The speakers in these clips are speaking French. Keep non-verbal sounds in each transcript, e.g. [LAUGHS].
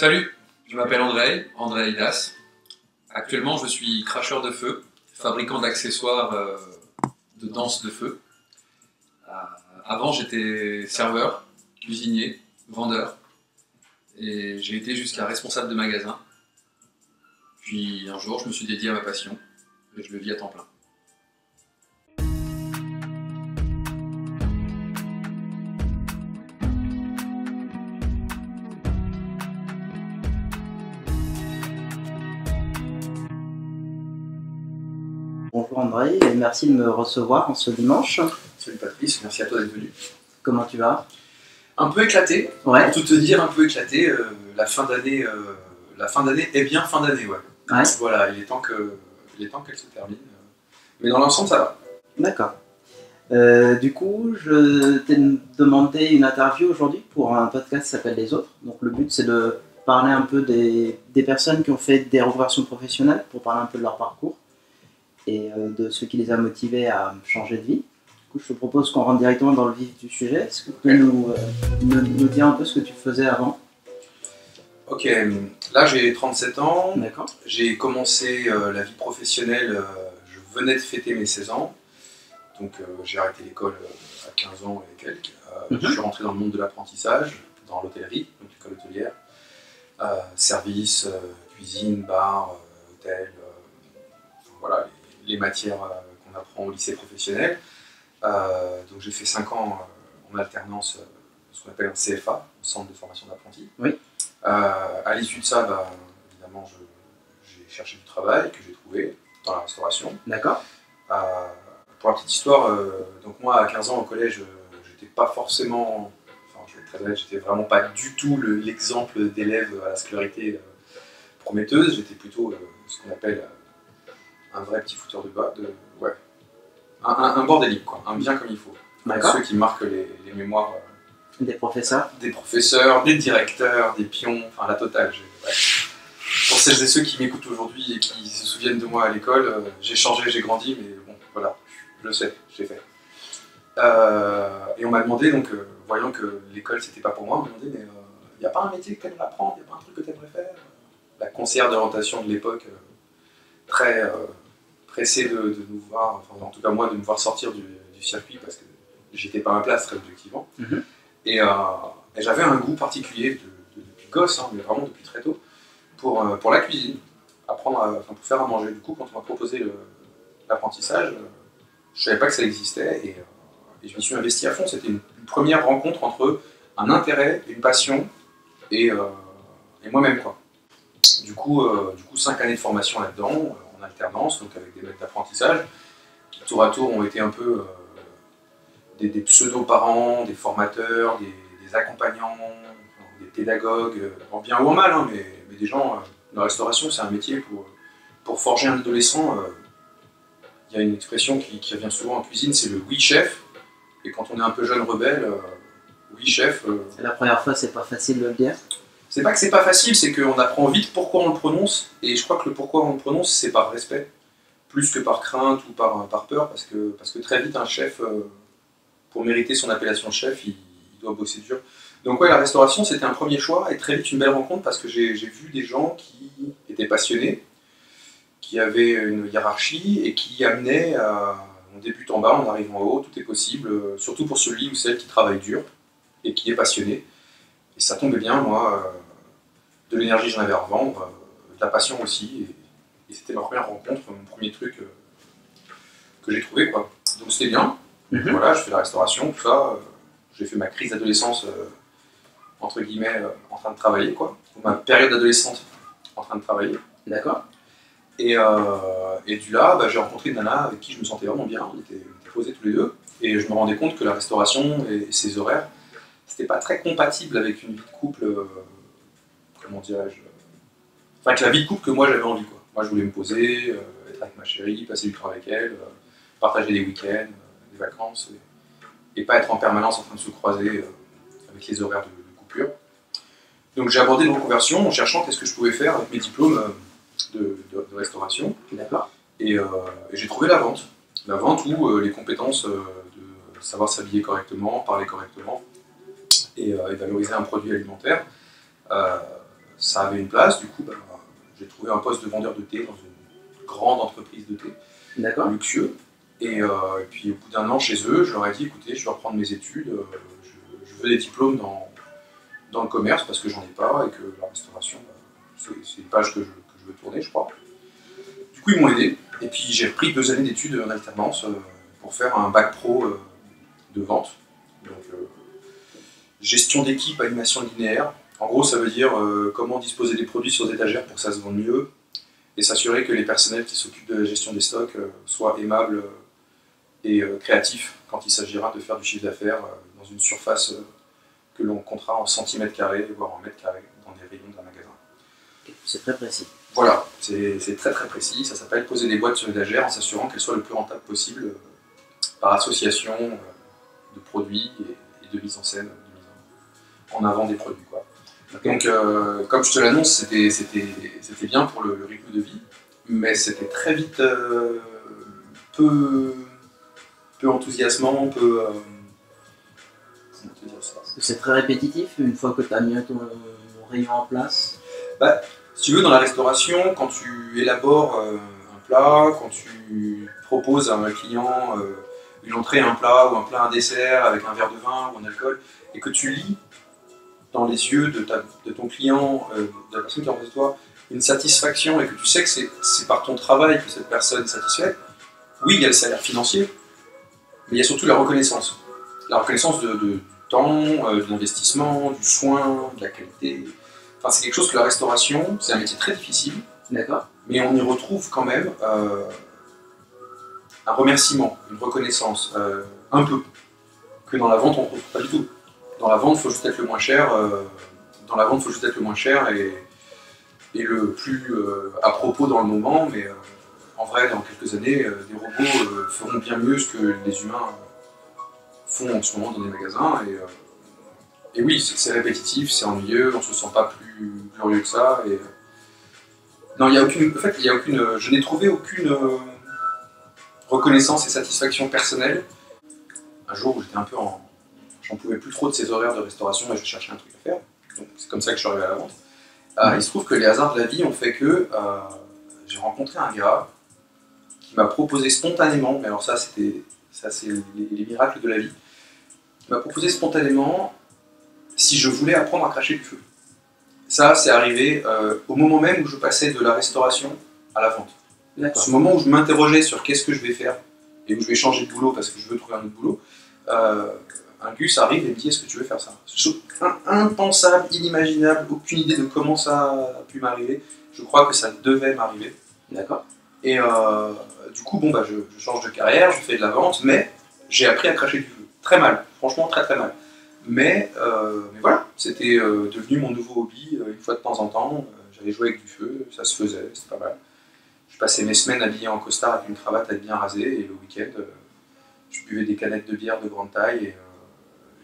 Salut, je m'appelle André, André Idas. Actuellement, je suis cracheur de feu, fabricant d'accessoires euh, de danse de feu. Euh, avant, j'étais serveur, cuisinier, vendeur. Et j'ai été jusqu'à responsable de magasin. Puis un jour, je me suis dédié à ma passion et je le vis à temps plein. André, et merci de me recevoir en ce dimanche. Salut Patrice, merci à toi d'être venu. Comment tu vas? Un peu éclaté, Ouais. pour tout te dire, un peu éclaté. euh, la fin d'année, euh, la fin d'année est bien fin d'année, ouais. Ouais. Voilà, il est temps que, il est temps qu'elle se termine. Mais dans l'ensemble, ça va. D'accord. Euh, du coup, je t'ai demandé une interview aujourd'hui pour un podcast qui s'appelle Les Autres. Donc le but c'est de parler un peu des, des personnes qui ont fait des reconversions professionnelles pour parler un peu de leur parcours et euh, de ce qui les a motivés à changer de vie. Du coup, je te propose qu'on rentre directement dans le vif du sujet. Est-ce que tu peux nous, euh, nous, nous dire un peu ce que tu faisais avant? Ok, là j'ai 37 ans. D'accord. J'ai commencé euh, la vie professionnelle, euh, je venais de fêter mes 16 ans. Donc euh, j'ai arrêté l'école à 15 ans et quelques. Mhm. Je suis rentré dans le monde de l'apprentissage, dans l'hôtellerie, donc l'école hôtelière. Service, cuisine, bar, hôtel, voilà, les, les matières euh, qu'on apprend au lycée professionnel. Euh, donc j'ai fait 5 ans euh, en alternance, ce qu'on appelle un CFA, un centre de formation d'apprentis. Oui. À l'issue de ça, bah, évidemment, j'ai cherché du travail que j'ai trouvé dans la restauration. D'accord. Pour la petite histoire, donc moi à 15 ans au collège, j'étais pas forcément, enfin je vais être très honnête, j'étais vraiment pas du tout le- l'exemple d'élève à la scolarité euh, prometteuse. J'étais plutôt euh, ce qu'on appelle euh, un vrai petit fouteur de bas, de, ouais, un, un, un bordélique quoi, un bien comme il faut. Ceux qui marquent les, les mémoires euh, Des professeurs des professeurs, des directeurs, des pions, enfin la totale. je- ouais. Pour celles et ceux qui m'écoutent aujourd'hui et qui se souviennent de moi à l'école, euh, j'ai changé, j'ai grandi, mais bon, voilà, je le sais, j'ai fait. Euh, et on m'a demandé, donc, euh, voyant que l'école c'était pas pour moi, on m'a demandé, mais il n'y a pas un métier que tu aimerais apprendre, il n'y a pas un truc que tu aimerais faire? La conseillère d'orientation de l'époque, euh, très euh, pressée de, de nous voir, enfin, en tout cas moi, de me voir sortir du, du circuit parce que j'étais pas à ma place très objectivement. Mhm. Et, euh, et j'avais un goût particulier de- de- depuis gosse, hein, mais vraiment depuis très tôt, pour, euh, pour la cuisine, apprendre à, pour faire à manger. Du coup, quand on m'a proposé l'apprentissage, je savais pas que ça existait et, et je m'y suis investi à fond. C'était une, une première rencontre entre un intérêt, une passion et, et moi-même. quoi. Du coup, euh, du coup, cinq années de formation là-dedans, euh, en alternance, donc avec des maîtres d'apprentissage, qui tour à tour ont été un peu euh, des, des pseudo-parents, des formateurs, des, accompagnants, des pédagogues, en bien ou en mal, hein, mais, des gens. la restauration, c'est un métier pour, pour forger un adolescent. Il y a une expression qui, qui revient souvent en cuisine, c'est le oui chef. Et quand on est un peu jeune rebelle, oui chef, La première fois, c'est pas facile de le dire. C'est pas que c'est pas facile, c'est qu'on apprend vite pourquoi on le prononce. Et je crois que le pourquoi on le prononce, c'est par respect, plus que par crainte ou par, par peur, parce que, parce que très vite, un chef, euh, pour mériter son appellation chef, il, il doit bosser dur. Donc ouais, la restauration, c'était un premier choix, et très vite une belle rencontre, parce que j'ai vu des gens qui étaient passionnés, qui avaient une hiérarchie, et qui amenaient à... On débute en bas, on arrive en haut, tout est possible, euh, surtout pour celui ou celle qui travaille dur, et qui est passionné. Et ça tombait bien, moi, euh, de l'énergie j'en avais à revendre, euh, de la passion aussi, et, et c'était ma première rencontre, mon premier truc euh, que j'ai trouvé, quoi. Donc c'était bien, Mhm. voilà, je fais la restauration, tout ça, euh, j'ai fait ma crise d'adolescence, entre guillemets, en train de travailler, quoi, ou ma période adolescente en train de travailler. D'accord Et, euh, et du là, bah, j'ai rencontré une nana avec qui je me sentais vraiment bien, on était, on était posés tous les deux, et je me rendais compte que la restauration et, et ses horaires, c'était pas très compatible avec une vie de couple, euh, comment dirais-je, euh, enfin avec la vie de couple que moi j'avais envie. Quoi. Moi je voulais me poser, euh, être avec ma chérie, passer du temps avec elle, euh, partager des week-ends, des vacances, et, et pas être en permanence en train de se croiser avec les horaires de, de coupure. Donc j'ai abordé une reconversion en cherchant qu'est-ce que je pouvais faire avec mes diplômes de, de- de restauration. D'accord. Et, euh, et j'ai trouvé la vente. La vente où euh, les compétences euh, de savoir s'habiller correctement, parler correctement et, et valoriser un produit alimentaire, ça avait une place, du coup, bah, j'ai trouvé un poste de vendeur de thé dans une grande entreprise de thé, luxueux. Et, euh, et puis au bout d'un an chez eux, je leur ai dit écoutez, je vais reprendre mes études, euh, je, je veux des diplômes dans, dans le commerce parce que j'en ai pas et que la restauration, bah, c'est une page que je, que je veux tourner, je crois. Du coup, ils m'ont aidé. Et puis j'ai repris deux années d'études en alternance euh, pour faire un bac pro euh, de vente. Donc, euh, gestion d'équipe, animation linéaire. En gros, ça veut dire euh, comment disposer des produits sur des étagères pour que ça se vende mieux et s'assurer que les personnels qui s'occupent de la gestion des stocks euh, soient aimables euh, et créatifs quand il s'agira de faire du chiffre d'affaires dans une surface que l'on comptera en centimètres carrés, voire en mètres carrés, dans des rayons d'un magasin. C'est très précis. Voilà, c'est très très précis. Ça s'appelle poser des boîtes sur l'étagère en s'assurant qu'elles soient le plus rentables possible par association de produits et, et de mise en scène, de mise en avant des produits. Donc, euh, comme je te l'annonce, c'était c'était- c'était bien pour le, le rythme de vie, mais c'était très vite euh, peu, peu enthousiasmant, peu. euh, comment te dire ça? Parce que c'est très répétitif, une fois que tu as mis ton rayon en place? Si tu veux, dans la restauration, quand tu élabores un plat, quand tu proposes à un client une entrée, un plat ou un plat, un dessert avec un verre de vin ou un alcool, et que tu lis dans les yeux de, ta- de ton client, euh, de la personne qui est en face de toi, une satisfaction et que tu sais que c'est par ton travail que cette personne est satisfaite, oui, il y a le salaire financier, mais il y a surtout la reconnaissance. La reconnaissance de, temps, euh, de l'investissement, du soin, de la qualité. Enfin, c'est quelque chose que la restauration, c'est un métier très difficile, D'accord mais on y retrouve quand même euh, un remerciement, une reconnaissance, un peu, que dans la vente on ne retrouve pas du tout. Dans la vente, il faut juste être le moins cher. euh, dans la vente, faut juste être le moins cher et, et le plus euh, à propos dans le moment, mais euh, en vrai, dans quelques années, des robots feront bien mieux ce que les humains font en ce moment dans les magasins. Et, et oui, c'est répétitif, c'est ennuyeux, on se sent pas plus glorieux que ça. Et, non, il y a aucune. En fait, il a aucune. Je n'ai trouvé aucune reconnaissance et satisfaction personnelle. Un jour où j'étais un peu en. J'en pouvais plus trop de ces horaires de restauration et je cherchais un truc à faire. Donc c'est comme ça que je suis arrivé à la vente. Euh, il se trouve que les hasards de la vie ont fait que euh, j'ai rencontré un gars qui m'a proposé spontanément, mais alors ça c'était ça c'est les, les miracles de la vie, qui m'a proposé spontanément si je voulais apprendre à cracher du feu. Ça, c'est arrivé euh, au moment même où je passais de la restauration à la vente. Ce moment où je m'interrogeais sur qu'est-ce que je vais faire et où je vais changer de boulot parce que je veux trouver un autre boulot, euh, un gus arrive et me dit est-ce que tu veux faire ça? In- Impensable, inimaginable, aucune idée de comment ça a pu m'arriver. Je crois que ça devait m'arriver. D'accord. Et euh, du coup, bon, bah, je, je change de carrière, je fais de la vente, mais j'ai appris à cracher du feu. Très mal, franchement très très mal. Mais, euh, mais voilà, c'était euh, devenu mon nouveau hobby. une fois de temps en temps, j'allais jouer avec du feu, ça se faisait, c'était pas mal. Je passais mes semaines habillé en costard avec une cravate à être bien rasée, et le week-end, je buvais des canettes de bière de grande taille, et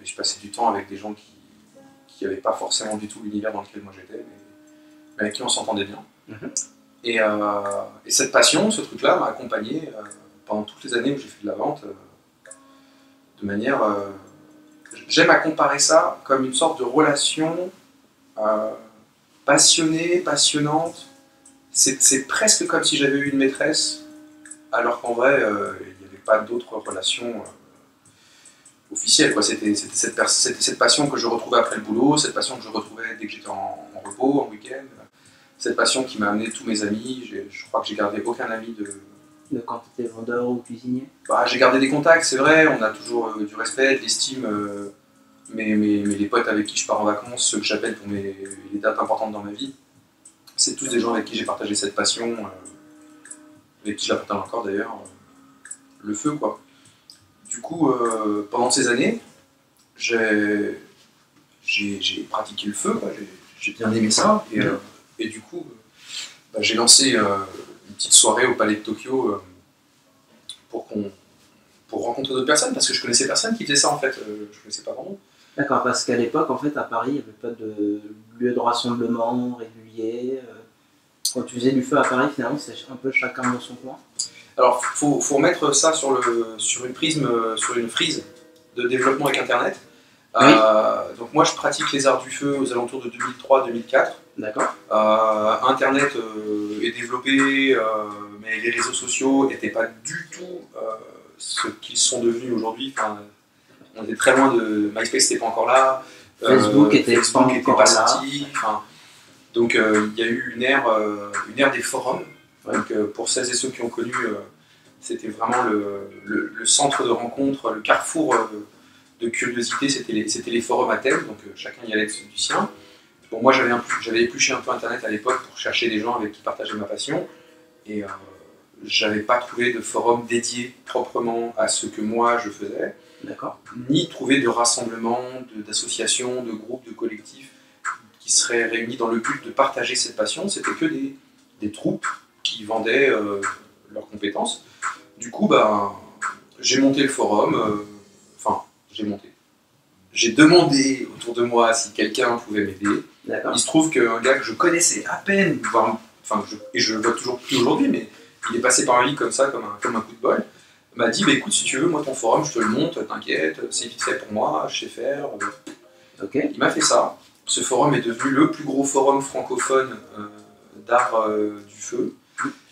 je passais du temps avec des gens qui n'avaient pas forcément du tout l'univers dans lequel moi j'étais, mais, mais avec qui on s'entendait bien. Mhm. Et, euh, et cette passion, ce truc-là, m'a accompagné euh, pendant toutes les années où j'ai fait de la vente, euh, de manière. J'aime à comparer ça comme une sorte de relation passionnée, passionnante. C'est presque comme si j'avais eu une maîtresse, alors qu'en vrai, il n'y avait pas d'autres relations officielles. quoi. C'était cette, cette passion que je retrouvais après le boulot, cette passion que je retrouvais dès que j'étais en, en repos, en week-end. Cette passion qui m'a amené tous mes amis. Je crois que j'ai gardé aucun ami de, De quand tu étais vendeur ou cuisinier? Bah, j'ai gardé des contacts, c'est vrai, on a toujours euh, du respect, de l'estime, euh, mais, mais, mais les potes avec qui je pars en vacances, ceux que j'appelle pour mes, les dates importantes dans ma vie, c'est tous des gens avec qui j'ai partagé cette passion, euh, avec qui je la partage encore d'ailleurs, le feu quoi. Du coup, euh, pendant ces années, j'ai pratiqué le feu, quoi, j'ai- bien aimé ça, et, euh, et du coup, bah, j'ai lancé euh, une petite soirée au Palais de Tokyo pour, pour rencontrer d'autres personnes, parce que je connaissais personne qui faisait ça en fait, je connaissais pas vraiment. D'accord, parce qu'à l'époque, en fait, à Paris, il n'y avait pas de lieu de rassemblement régulier. Quand tu faisais du feu à Paris, finalement, c'est un peu chacun dans son coin. Alors, faut, faut remettre ça sur, le, sur une prisme, euh, sur une frise de développement avec Internet. Euh, donc moi je pratique les arts du feu aux alentours de 2003-2004. D'accord. Euh, Internet euh, est développé, mais les réseaux sociaux n'étaient pas du tout ce qu'ils sont devenus aujourd'hui. Enfin, on était très loin de MySpace, n'était pas encore là. Facebook était Facebook pas était encore pas là. sorti. Enfin, donc il y a eu une ère, une ère des forums. Pour celles et ceux qui ont connu, euh, c'était vraiment le, le- le centre de rencontre, le carrefour euh, de curiosité, c'était les, forums à thème, donc euh, chacun y allait du sien. Bon, moi j'avais épluché un peu Internet à l'époque pour chercher des gens avec qui partager ma passion, et euh, j'avais pas trouvé de forum dédié proprement à ce que moi je faisais ni trouver de rassemblement, de- d'associations, de, groupes, de collectifs qui seraient réunis dans le but de partager cette passion. C'était que des, des troupes qui vendaient euh, leurs compétences. Du coup, ben, j'ai monté le forum, euh, enfin, j'ai monté. J'ai demandé autour de moi si quelqu'un pouvait m'aider. Il se trouve qu'un gars que je connaissais à peine, voire- enfin, je- et je le vois toujours plus aujourd'hui, mais il est passé par ma vie comme ça, comme un, comme un coup de bol, m'a dit bah, écoute, si tu veux, moi ton forum, je te le monte, t'inquiète, c'est vite fait pour moi, je sais faire. Ok. Il m'a fait ça. Ce forum est devenu le plus gros forum francophone euh, d'art euh, du feu.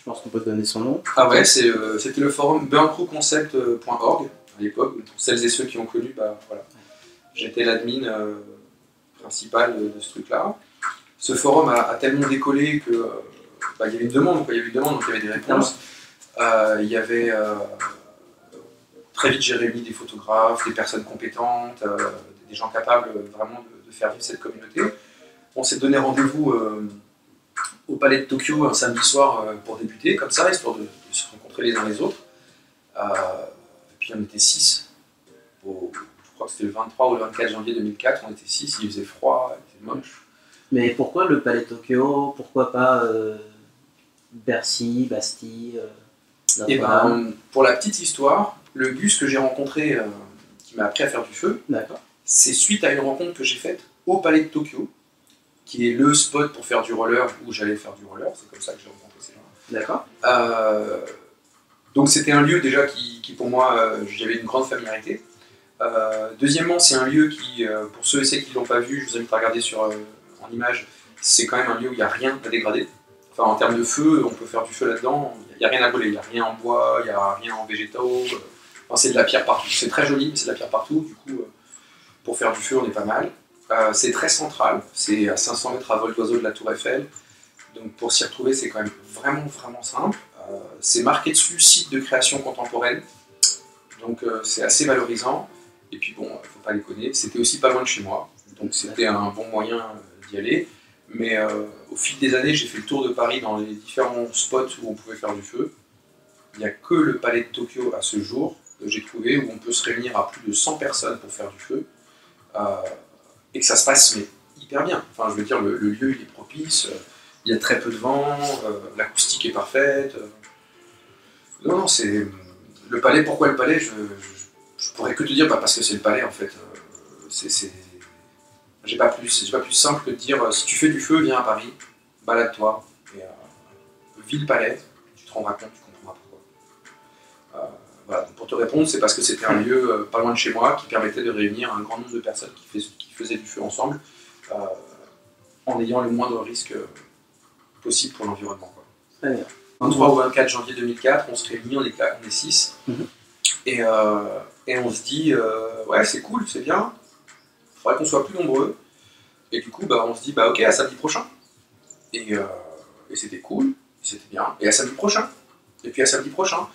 Je pense qu'on peut donner son nom. Ah ouais, euh, c'était le forum burncrewconcept.org à l'époque. Pour celles et ceux qui ont connu, bah, voilà. j'étais l'admin euh, principal de, ce truc-là. Ce forum a, tellement décollé que euh, bah, y avait une demande, donc il y avait des réponses. Euh, il y avait très vite j'ai réuni des photographes, des personnes compétentes, des gens capables vraiment de, faire vivre cette communauté. On s'est donné rendez-vous au Palais de Tokyo un samedi soir euh, pour débuter, comme ça, histoire de, de se rencontrer les uns les autres. Euh, et puis on était six. Au- je crois que c'était le 23 ou le 24 janvier 2004, on était six, il faisait froid, il était moche. Mais pourquoi le Palais Tokyo? Pourquoi pas euh, Bercy, Bastille euh, Et Notre-Dame ben, pour la petite histoire, le bus que j'ai rencontré, qui m'a appris à faire du feu, c'est suite à une rencontre que j'ai faite au Palais de Tokyo, qui est le spot pour faire du roller où j'allais faire du roller. C'est comme ça que j'ai rencontré ces gens. D'accord. Euh, donc c'était un lieu déjà qui, qui, pour moi, euh, j'avais une grande familiarité. Euh, deuxièmement, c'est un lieu qui, pour ceux et celles qui ne l'ont pas vu, je vous invite à regarder sur, en image, c'est quand même un lieu où il n'y a rien à dégrader. Enfin, en termes de feu, on peut faire du feu là-dedans, il n'y a rien à brûler, il n'y a rien en bois, il n'y a rien en végétaux. Enfin, c'est de la pierre partout. C'est très joli, mais c'est de la pierre partout. Du coup, pour faire du feu, on est pas mal. Euh, c'est très central, c'est à 500 mètres à vol d'oiseau de la Tour Eiffel. Donc pour s'y retrouver, c'est quand même vraiment, vraiment simple. Euh, c'est marqué dessus site de création contemporaine. Donc euh, c'est assez valorisant. Et puis bon, il faut pas les connaître. C'était aussi pas loin de chez moi. Donc c'était un bon moyen d'y aller. Mais au fil des années, j'ai fait le tour de Paris dans les différents spots où on pouvait faire du feu. Il n'y a que le palais de Tokyo à ce jour que j'ai trouvé où on peut se réunir à plus de 100 personnes pour faire du feu. Et que ça se passe mais hyper bien. Enfin, je veux dire, le, le lieu il est propice, euh, il y a très peu de vent, euh, l'acoustique est parfaite. euh. Non, non, c'est. Le palais, pourquoi le palais je, je, je pourrais que te dire, bah, parce que c'est le palais en fait. C'est. J'ai pas plus, pas plus simple que de dire si tu fais du feu, viens à Paris, balade-toi, et euh, vis le palais, tu te rendras compte, tu comprendras pourquoi. Euh, voilà, donc pour te répondre, c'est parce que c'était un lieu euh, pas loin de chez moi qui permettait de réunir un grand nombre de personnes qui, fais- qui faisaient du feu ensemble euh, en ayant le moindre risque possible pour l'environnement. quoi. Très bien. 23 ou 24 janvier 2004, on se réunit, on est, on est 6. Mhm. et, euh, et on se dit, euh, ouais, c'est cool, c'est bien, il faudrait qu'on soit plus nombreux. Et du coup, bah, on se dit, bah ok, à samedi prochain. Et, et c'était cool, c'était bien. Et à samedi prochain. Et puis à samedi prochain.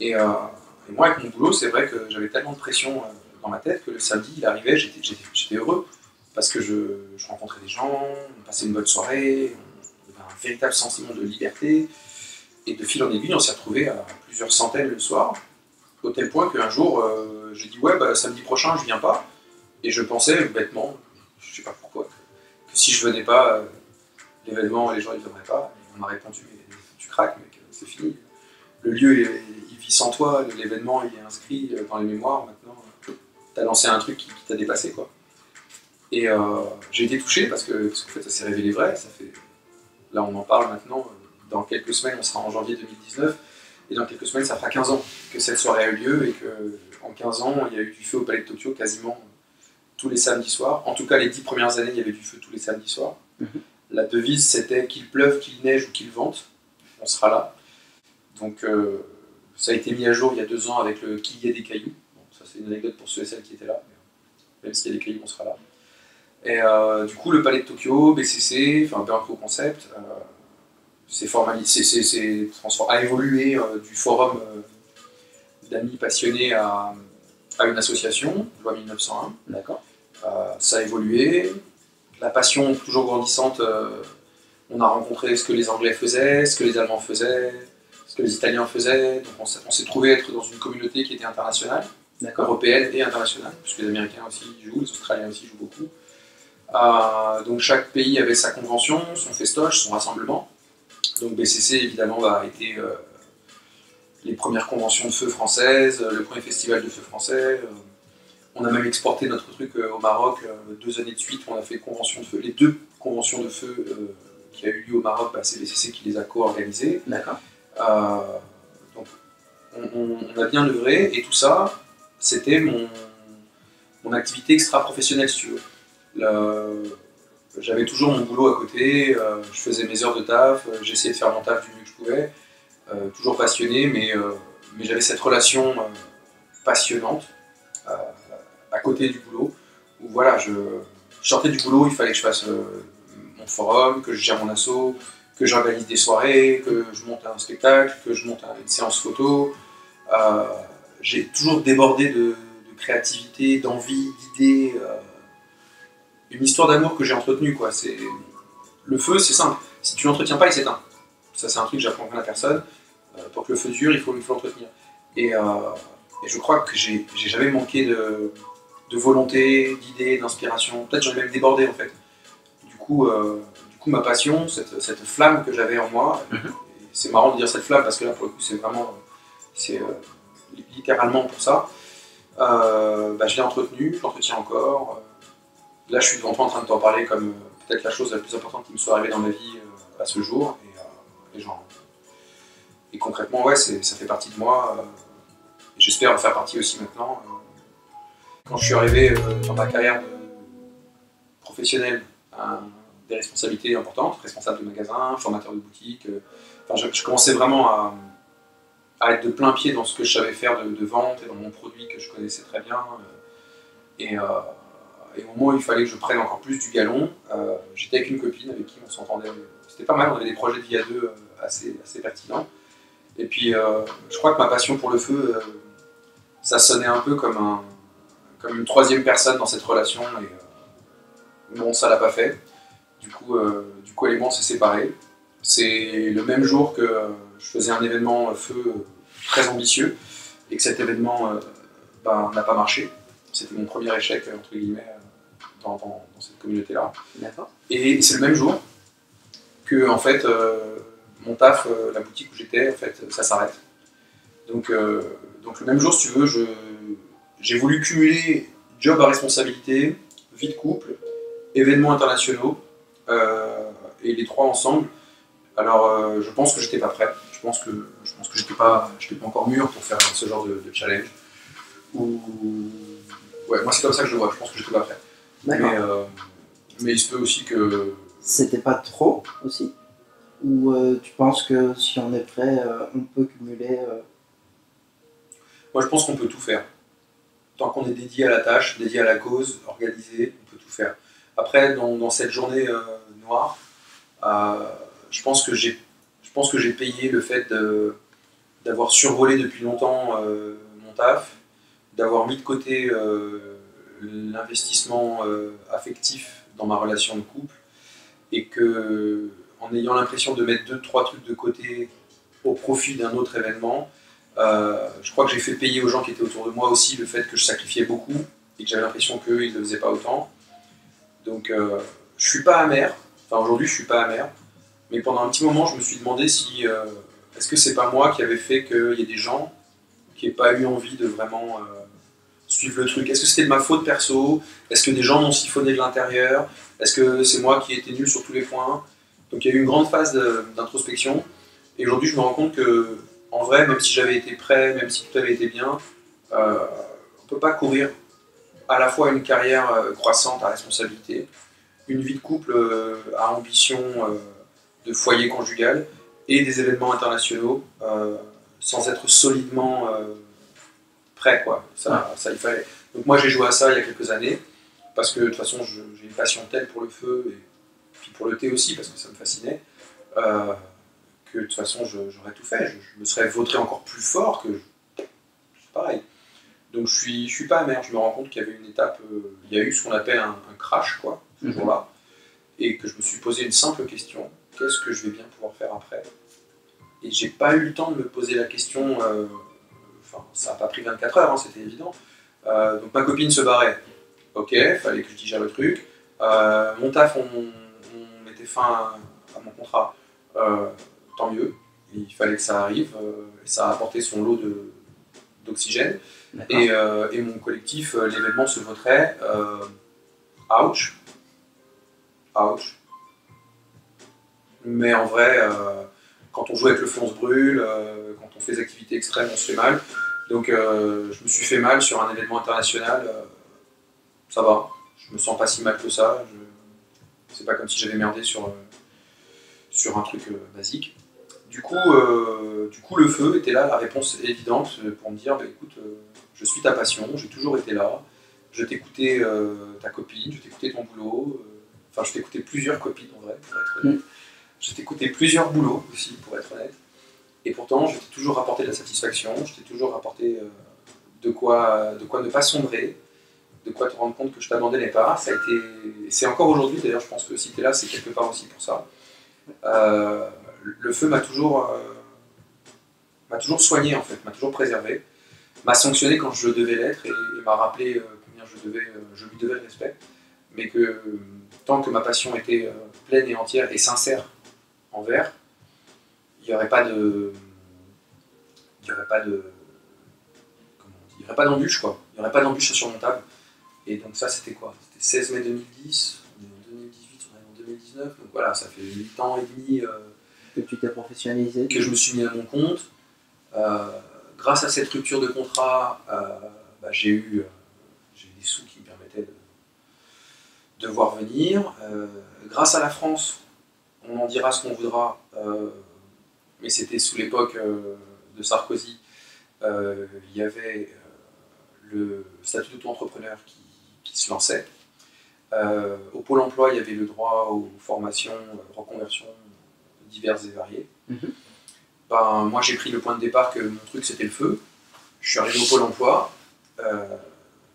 Et, et moi, avec mon boulot, c'est vrai que j'avais tellement de pression ma tête que le samedi, il arrivait, j'étais, heureux. Parce que je, je rencontrais des gens, on passait une bonne soirée, on avait un véritable sentiment de liberté. Et de fil en aiguille, on s'est retrouvé à plusieurs centaines le soir, au tel point qu'un jour, euh, j'ai dit ouais, bah, samedi prochain, je viens pas. Et je pensais bêtement, je sais pas pourquoi, que, si je venais pas, euh, l'événement, les gens ils viendraient pas. Et on m'a répondu, tu craques, mec, c'est fini. Le lieu, il, il vit sans toi, l'événement, il est inscrit euh, dans les mémoires. Maintenant, tu as lancé un truc qui, qui t'a dépassé, quoi. Et euh, j'ai été touché parce que parce qu'en fait, ça s'est révélé vrai. Ça fait, là, on en parle maintenant. Dans quelques semaines, on sera en janvier 2019. Et dans quelques semaines, ça fera 15 ans que cette soirée a eu lieu et que en 15 ans, il y a eu du feu au Palais de Tokyo quasiment tous les samedis soirs. En tout cas, les dix premières années, il y avait du feu tous les samedis soirs. Mhm. La devise, c'était qu'il pleuve, qu'il neige ou qu'il vente, on sera là. Donc, euh, ça a été mis à jour il y a deux ans avec le qu'il y ait des cailloux. C'est une anecdote pour ceux et celles qui étaient là. Même s'il y a des cailloux, on sera là. Et euh, du coup, le Palais de Tokyo, BCC, enfin Berko Concept, euh, c'est formalisé, a évolué euh, du forum d'amis passionnés à, à une association, loi 1901. D'accord. Ça a évolué. La passion toujours grandissante. on a rencontré ce que les Anglais faisaient, ce que les Allemands faisaient, ce que les Italiens faisaient. Donc on s'est, trouvé être dans une communauté qui était internationale. Européenne et internationale, puisque les Américains aussi jouent, les Australiens aussi jouent beaucoup. Euh, donc chaque pays avait sa convention, son festoche, son rassemblement. Donc BCC évidemment a été euh, les premières conventions de feu françaises, euh, le premier festival de feu français. on a même exporté notre truc au Maroc deux années de suite. On a fait convention de feu. Les deux conventions de feu euh, qui a eu lieu au Maroc, bah, c'est BCC qui les a co-organisées. D'accord. Donc, on, on- on a bien œuvré et tout ça, c'était mon, activité extra-professionnelle, si tu veux. J'avais toujours mon boulot à côté, euh, je faisais mes heures de taf, euh, j'essayais de faire mon taf du mieux que je pouvais, euh, toujours passionné, mais, mais j'avais cette relation passionnante à côté du boulot, où voilà, je, sortais du boulot, il fallait que je fasse mon forum, que je gère mon asso, que j'organise des soirées, que je monte un spectacle, que je monte un- une séance photo. J'ai toujours débordé de, de créativité, d'envie, d'idées. euh, une histoire d'amour que j'ai entretenue. Quoi. C'est... Le feu, c'est simple. Si tu l'entretiens pas, il s'éteint. Ça, c'est un truc que j'apprends à la personne. Euh, pour que le feu dure, il faut, il faut l'entretenir. Et, euh, et je crois que j'ai, jamais manqué de, de volonté, d'idées, d'inspiration. Peut-être j'en ai même débordé en fait. Du coup, du coup ma passion, cette, cette flamme que j'avais en moi, Mhm. c'est marrant de dire cette flamme parce que là pour le coup c'est vraiment, c'est littéralement pour ça. Euh, bah, je l'ai entretenue, je l'entretiens encore. Là je suis devant toi en train de t'en parler comme euh, peut-être la chose la plus importante qui me soit arrivée dans ma vie euh, à ce jour. Et, genre, et concrètement, ouais, ça fait partie de moi. et J'espère en faire partie aussi maintenant. Quand je suis arrivé dans ma carrière professionnelle, à des responsabilités importantes, responsable de magasin, formateur de boutique, je commençais vraiment à, à être de plein pied dans ce que je savais faire de, vente et dans mon produit que je connaissais très bien. euh. et, euh, et au moment où il fallait que je prenne encore plus du galon, euh, j'étais avec une copine avec qui on s'entendait. C'était pas mal, on avait des projets de vie à deux assez, assez pertinents. Et puis, je crois que ma passion pour le feu, ça sonnait un peu comme, un, comme une troisième personne dans cette relation. Et bon, ça l'a pas fait. Du coup, du coup, elle et moi, on s'est séparés. C'est le même jour que je faisais un événement feu très ambitieux et que cet événement euh, ben, n'a pas marché. C'était mon premier échec, euh, entre guillemets, euh, dans, dans- dans cette communauté-là. Et c'est le même jour que en fait mon taf, la boutique où j'étais, en fait, ça s'arrête. Donc, donc le même jour, si tu veux, je- j'ai voulu cumuler job à responsabilité, vie de couple, événements internationaux, euh, et les trois ensemble. Alors euh, je pense que j'étais pas prêt. Je pense que je pense que j'étais pas, j'étais pas encore mûr pour faire ce genre de, de challenge. Ou ouais, moi c'est comme ça que je le vois. Je pense que j'étais pas prêt. Mais, euh, mais il se peut aussi que C'était pas trop aussi? Ou euh, tu penses que si on est prêt, euh, on peut cumuler Moi, je pense qu'on peut tout faire. Tant qu'on est dédié à la tâche, dédié à la cause, organisé, on peut tout faire. Après, dans, dans cette journée noire, je pense que j'ai, je pense que j'ai payé le fait de- d'avoir survolé depuis longtemps euh, mon taf, d'avoir mis de côté euh, l'investissement euh, affectif dans ma relation de couple, et que en ayant l'impression de mettre deux, trois trucs de côté au profit d'un autre événement, je crois que j'ai fait payer aux gens qui étaient autour de moi aussi le fait que je sacrifiais beaucoup et que j'avais l'impression qu'eux, ils ne le faisaient pas autant. Donc, je suis pas amer. Enfin, aujourd'hui, je suis pas amer. Mais pendant un petit moment, je me suis demandé si est-ce que c'est pas moi qui avait fait qu'il y ait des gens qui n'aient pas eu envie de vraiment euh, suivre le truc? Est-ce que c'était de ma faute perso? Est-ce que des gens m'ont siphonné de l'intérieur? Est-ce que c'est moi qui ai été nul sur tous les points? Donc, il y a eu une grande phase d'introspection. Et aujourd'hui, je me rends compte que en vrai, même si j'avais été prêt, même si tout avait été bien, euh, on peut pas courir à la fois une carrière euh, croissante à responsabilité, une vie de couple à ambition de foyer conjugal et des événements internationaux euh, sans être solidement euh, prêt. Quoi. Ça, ça, il fallait. Donc moi j'ai joué à ça il y a quelques années parce que de toute façon j'ai une passion telle pour le feu et puis pour le thé aussi parce que ça me fascinait euh, que de toute façon j'aurais tout fait. Je, je me serais vautré encore plus fort que c'est pareil. Donc je suis, je suis pas amer. Je me rends compte qu'il y avait une étape, il y a eu ce qu'on appelle un, un crash quoi ce Mhm. jour-là et que je me suis posé une simple question qu'est-ce que je vais bien pouvoir faire après Et j'ai pas eu le temps de me poser la question. euh, Enfin, ça n'a pas pris 24 heures, hein, c'était évident. Euh, donc ma copine se barrait. Ok, fallait que je digère le truc. Euh, mon taf, on, on mettait fin à, à mon contrat. Tant mieux. Il fallait que ça arrive. et ça a apporté son lot de- d'oxygène. Et, et mon collectif, l'événement se voterait. Ouch. Ouch. Mais en vrai, euh, quand on joue avec le feu, on se brûle. euh, quand on fait des activités extrêmes, on se fait mal. Donc euh, je me suis fait mal sur un événement international. ça va. Je me sens pas si mal que ça. Je... C'est pas comme si j'avais merdé sur, sur un truc basique. Du coup, du coup, le feu était là, la réponse évidente pour me dire bah, écoute, je suis ta passion, j'ai toujours été là, je t'écoutais ta copine, je t'écoutais ton boulot, enfin, je t'écoutais plusieurs copines en vrai, pour être honnête. Je t'écoutais plusieurs boulots aussi, pour être honnête. Et pourtant, je t'ai toujours rapporté de la satisfaction, je t'ai toujours rapporté euh, de, quoi, de quoi ne pas sombrer, de quoi te rendre compte que je t'abandonnais pas. Ça a été, c'est encore aujourd'hui, d'ailleurs, je pense que si tu es là, c'est quelque part aussi pour ça. Euh, le feu m'a toujours, euh, m'a toujours soigné en fait, m'a toujours préservé, m'a sanctionné quand je devais l'être et, m'a rappelé combien je, je lui devais le respect. Mais que tant que ma passion était pleine et entière et sincère envers, il n'y aurait pas de, il aurait pas de, comment on dit, il y aurait pas d'embûche quoi, il n'y aurait pas d'embûche insurmontable. Et donc ça c'était quoi? C'était 16 mai 2010, on est en 2018, on est en 2019, donc voilà, ça fait 8 ans et demi. euh, Que tu t'es professionnalisé. que je me suis mis à mon compte. Euh, grâce à cette rupture de contrat, euh, bah, j'ai eu, des sous qui me permettaient de, de voir venir. Grâce à la France, on en dira ce qu'on voudra, euh, mais c'était sous l'époque euh, de Sarkozy, euh, il y avait le statut d'auto-entrepreneur qui, qui se lançait. Au Pôle emploi, il y avait le droit aux formations, reconversions diverses et variées. Mhm. Ben, moi, j'ai pris le point de départ que mon truc c'était le feu. Je suis arrivé au Pôle emploi,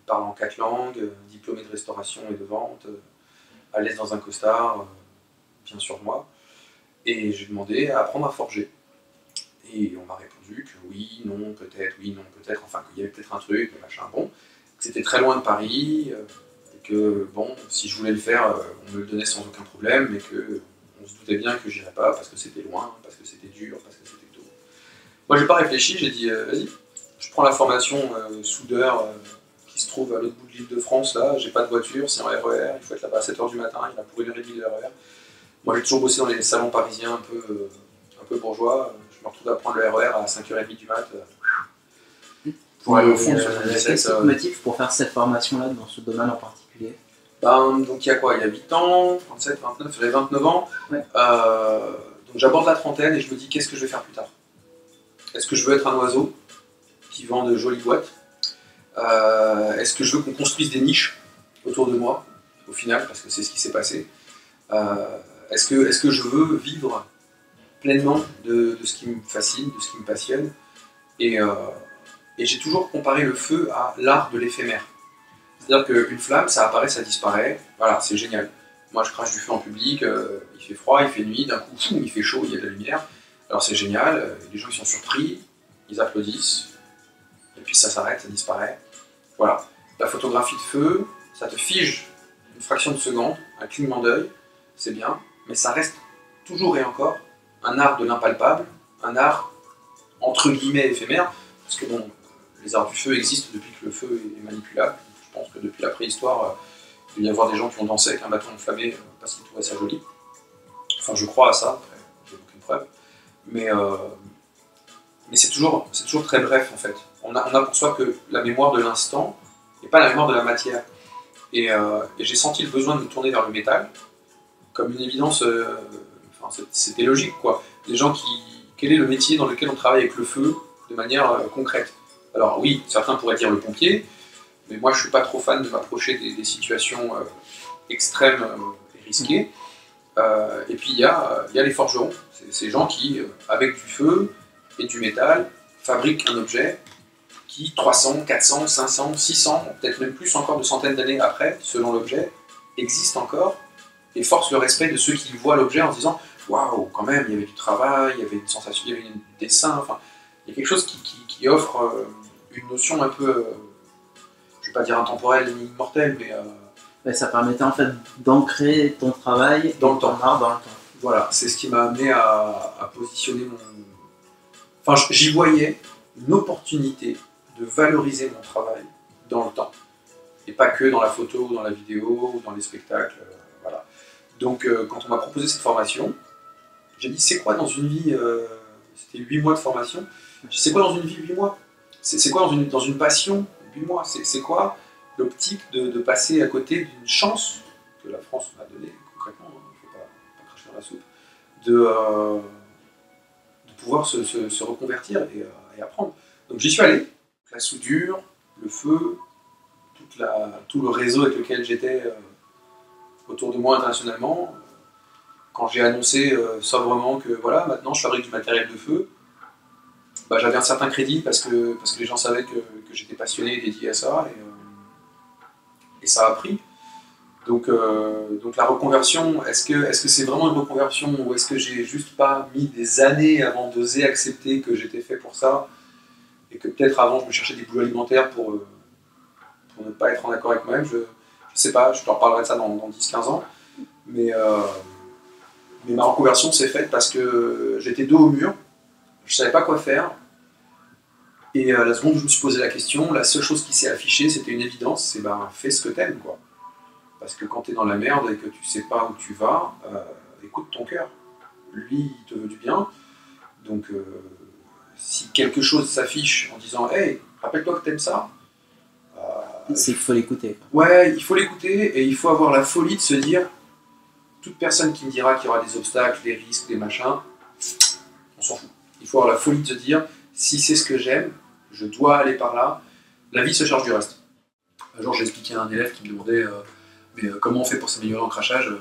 parlant quatre langues, diplômé de restauration et de vente, à l'aise dans un costard, sur moi. Et j'ai demandé à apprendre à forger. Et on m'a répondu que oui, non, peut-être, oui, non, peut-être, enfin qu'il y avait peut-être un truc, machin, bon. Que c'était très loin de Paris, euh, et que bon, si je voulais le faire, euh, on me le donnait sans aucun problème, mais que on se doutait bien que j'irais pas parce que c'était loin, parce que c'était dur, parce que c'était tôt. Moi, j'ai pas réfléchi, j'ai dit, euh, vas-y, je prends la formation soudeur qui se trouve à l'autre bout de l'île de France, là, j'ai pas de voiture, c'est en RER, il faut être là-bas à 7h du matin, il a pour une heure de RER. Moi, j'ai toujours bossé dans les salons parisiens un peu, euh, un peu bourgeois, je me retrouve à prendre le RER à 5h30 du mat. euh, pour aller au fond euh, 77. Qu'est-ce qui euh, te motive pour faire cette formation-là dans ce domaine en particulier Ben, donc il y a quoi? Il y a 8 ans, 27, 29, j'avais 29 ans. Ouais. Euh, donc j'aborde la trentaine et je me dis qu'est-ce que je vais faire plus tard? Est-ce que je veux être un oiseau qui vend de jolies boîtes? Euh, Est-ce que je veux qu'on construise des niches autour de moi au final Parce que c'est ce qui s'est passé? Euh, Est-ce que, je veux vivre pleinement de, ce qui me fascine, de ce qui me passionne Et, euh, et j'ai toujours comparé le feu à l'art de l'éphémère. C'est-à-dire qu'une flamme, ça apparaît, ça disparaît. Voilà, c'est génial. Moi, je crache du feu en public, euh, il fait froid, il fait nuit, d'un coup, il fait chaud, il y a de la lumière. Alors c'est génial, euh, les gens ils sont surpris, ils applaudissent, et puis ça s'arrête, ça disparaît. Voilà. La photographie de feu, ça te fige une fraction de seconde, un clignement d'œil, c'est bien, mais ça reste toujours et encore un art de l'impalpable, un art entre guillemets éphémère, parce que bon, les arts du feu existent depuis que le feu est manipulable. Je pense que depuis la préhistoire, euh, il doit y avoir des gens qui ont dansé avec un bâton enflammé euh, parce qu'ils trouvaient ça joli. Enfin, je crois à ça, j'ai aucune preuve. Mais, euh, mais c'est toujours, toujours très bref en fait. On a, pour soi que la mémoire de l'instant et pas la mémoire de la matière. Et j'ai senti le besoin de me tourner vers le métal, comme une évidence, euh, enfin, c'était logique quoi. Des gens qui. Quel est le métier dans lequel on travaille avec le feu de manière euh, concrète? Alors oui, certains pourraient dire le pompier, mais moi je suis pas trop fan de m'approcher des, des situations euh, extrêmes et risquées. Euh, et puis il y, y a les forgerons, c'est ces gens qui, avec du feu et du métal, fabriquent un objet qui, 300, 400, 500, 600, peut-être même plus encore de centaines d'années après, selon l'objet, existe encore et force le respect de ceux qui voient l'objet en se disant Waouh, quand même, il y avait du travail, il y avait une sensation, il y avait un dessin, enfin, il y a quelque chose qui, qui- qui offre euh, une notion un peu, euh, je vais pas dire intemporelle ni immortelle, mais euh, Ouais, ça permettait en fait d'ancrer ton travail Dans le ton temps. art dans le temps. Voilà, c'est ce qui m'a amené à, à positionner mon. Enfin, j'y voyais une opportunité de valoriser mon travail dans le temps. Et pas que dans la photo ou dans la vidéo ou dans les spectacles. Donc, euh, quand on m'a proposé cette formation, j'ai dit c'est quoi dans une vie. euh, C'était 8 mois de formation. C'est quoi dans une vie 8 mois? C'est quoi dans une, dans une passion 8 mois? C'est quoi l'optique de, passer à côté d'une chance que la France m'a donnée concrètement Il ne faut pas, cracher dans la soupe. De, euh, pouvoir se, reconvertir et, apprendre. Donc j'y suis allé. La soudure, le feu, tout le réseau avec lequel j'étais autour de moi internationalement. Quand j'ai annoncé euh, sobrement que voilà, maintenant je fabrique du matériel de feu, bah, j'avais un certain crédit parce que, parce que les gens savaient que, que j'étais passionné et dédié à ça. Et, euh, et ça a pris. Donc, euh, donc la reconversion, est-ce que c'est vraiment une reconversion ou est-ce que j'ai juste pas mis des années avant d'oser accepter que j'étais fait pour ça et que peut-être avant je me cherchais des boulots alimentaires pour, euh, pour ne pas être en accord avec moi-même je, sais pas, je te reparlerai de ça dans, dans 10-15 ans. Mais, euh, mais ma reconversion s'est faite parce que j'étais dos au mur, je savais pas quoi faire. Et euh, la seconde où je me suis posé la question, la seule chose qui s'est affichée, c'était une évidence, c'est ben fais ce que t'aimes quoi. Parce que quand tu es dans la merde et que tu sais pas où tu vas, euh, écoute ton cœur. Lui, il te veut du bien. Donc, si quelque chose s'affiche en disant Hey, rappelle-toi que t'aimes ça, C'est qu'il faut l'écouter. ouais, il faut l'écouter et il faut avoir la folie de se dire toute personne qui me dira qu'il y aura des obstacles, des risques, des machins, on s'en fout. Il faut avoir la folie de se dire si c'est ce que j'aime, je dois aller par là, la vie se charge du reste. Un jour, j'ai expliqué à un élève qui me demandait euh, mais euh, comment on fait pour s'améliorer en crachage Euh,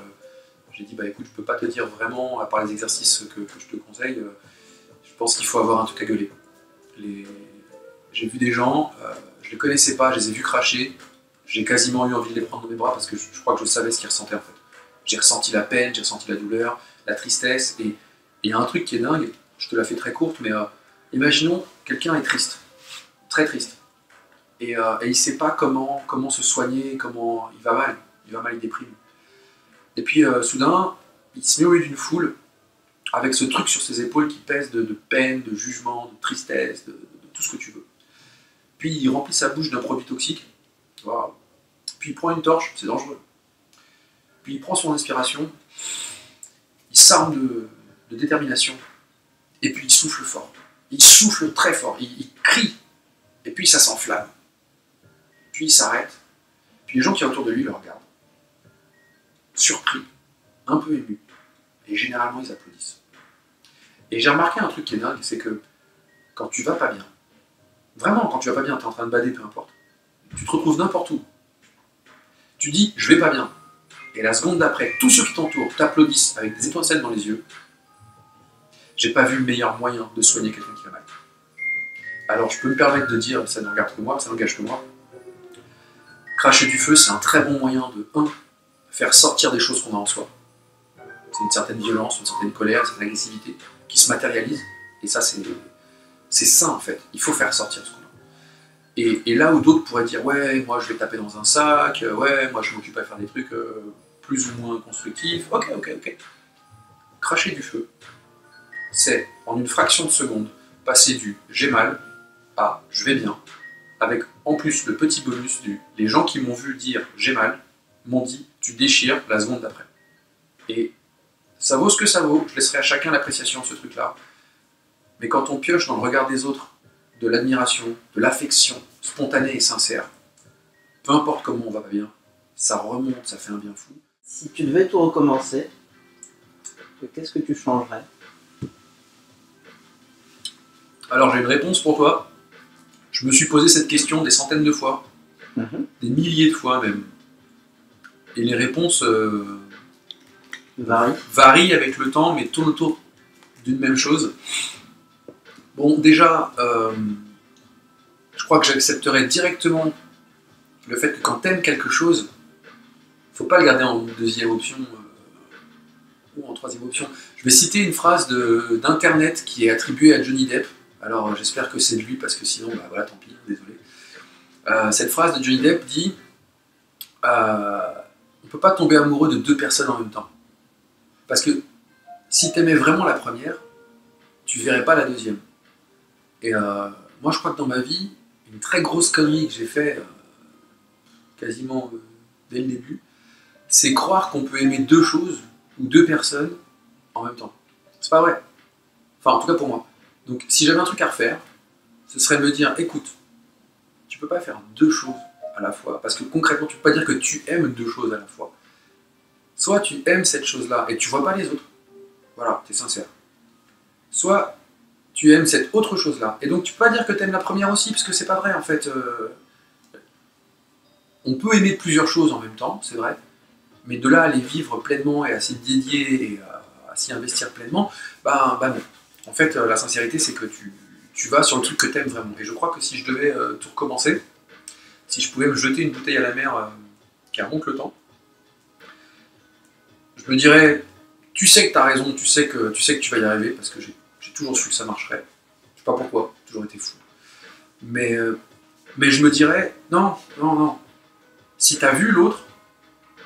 J'ai dit bah écoute, je peux pas te dire vraiment, à part les exercices que, je te conseille, je pense qu'il faut avoir un truc à gueuler. J'ai vu des gens, je les connaissais pas, je les ai vus cracher, j'ai quasiment eu envie de les prendre dans mes bras parce que je, crois que je savais ce qu'ils ressentaient en fait. J'ai ressenti la peine, j'ai ressenti la douleur, la tristesse, et il y a un truc qui est dingue, je te la fais très courte, mais euh, imaginons quelqu'un est triste, très triste, et, euh, il sait pas comment, se soigner, comment il va mal, il va mal, il déprime. Et puis euh, soudain, il se met au milieu d'une foule avec ce truc sur ses épaules qui pèse de, peine, de jugement, de tristesse, de tout ce que tu veux. Puis il remplit sa bouche d'un produit toxique. Puis il prend une torche, c'est dangereux. Puis il prend son inspiration, il s'arme de, détermination, et puis il souffle fort. Il souffle très fort, il, il crie, et puis ça s'enflamme. Puis il s'arrête, puis les gens qui sont autour de lui le regardent, surpris, un peu émus, et généralement ils applaudissent. Et j'ai remarqué un truc qui est dingue, c'est que quand tu vas pas bien, vraiment quand tu vas pas bien, tu es en train de bader, peu importe, tu te retrouves n'importe où. Tu dis je vais pas bien. Et la seconde d'après, tous ceux qui t'entourent t'applaudissent avec des étincelles dans les yeux. J'ai pas vu le meilleur moyen de soigner quelqu'un qui va mal. Alors je peux me permettre de dire, ça ne regarde que moi, ça n'engage que moi. Cracher du feu, c'est un très bon moyen de 1. faire sortir des choses qu'on a en soi. C'est une certaine violence, une certaine colère, une certaine agressivité qui se matérialise. Et ça, c'est c'est sain en fait. Il faut faire sortir ce qu'on a. Et, et là où d'autres pourraient dire ouais, moi je vais taper dans un sac, euh, ouais, moi je m'occupe à faire des trucs euh, plus ou moins constructifs. Ok, ok, ok. Cracher du feu, c'est en une fraction de seconde passer du j'ai mal à je vais bien, avec en plus le petit bonus du les gens qui m'ont vu dire j'ai mal m'ont dit tu déchires la seconde d'après. Et ça vaut ce que ça vaut, je laisserai à chacun l'appréciation de ce truc-là. Mais quand on pioche dans le regard des autres, de l'admiration, de l'affection spontanée et sincère, peu importe comment on va bien, ça remonte, ça fait un bien fou. Si tu devais tout recommencer, qu'est-ce que tu changerais? Alors j'ai une réponse pour toi. Je me suis posé cette question des centaines de fois, Mhm. des milliers de fois même. Et les réponses euh, Varie. varient avec le temps, mais tournent autour d'une même chose. Bon, déjà, euh, je crois que j'accepterais directement le fait que quand t'aimes quelque chose, faut pas le garder en deuxième option euh, ou en troisième option. Je vais citer une phrase d'internet qui est attribuée à Johnny Depp. Alors euh, j'espère que c'est de lui parce que sinon, bah voilà, tant pis, désolé. Cette phrase de Johnny Depp dit On peut pas tomber amoureux de deux personnes en même temps. Parce que si t'aimais vraiment la première, tu verrais pas la deuxième. Et euh, moi, je crois que dans ma vie, une très grosse connerie que j'ai fait euh, quasiment euh, dès le début, c'est croire qu'on peut aimer deux choses ou deux personnes en même temps. C'est pas vrai. Enfin, en tout cas pour moi. Donc, si j'avais un truc à refaire, ce serait de me dire écoute, tu peux pas faire deux choses à la fois. Parce que concrètement, tu peux pas dire que tu aimes deux choses à la fois. Soit tu aimes cette chose-là et tu vois pas les autres. Voilà, tu es sincère. Soit tu aimes cette autre chose-là. Et donc tu peux pas dire que tu aimes la première aussi, parce que c'est pas vrai en fait. euh, On peut aimer plusieurs choses en même temps, c'est vrai. Mais de là à les vivre pleinement et à s'y dédier et à, s'y investir pleinement, bah, bah non. En fait, euh, la sincérité, c'est que tu, tu vas sur le truc que tu aimes vraiment. Et je crois que si je devais euh, tout recommencer, si je pouvais me jeter une bouteille à la mer euh, qui remonte le temps, je me dirais, tu sais que tu as raison, tu sais que, tu sais que tu vas y arriver, parce que j'ai toujours su que ça marcherait. Je sais pas pourquoi, toujours été fou. Mais, euh, mais je me dirais, non, non, non. Si tu as vu l'autre,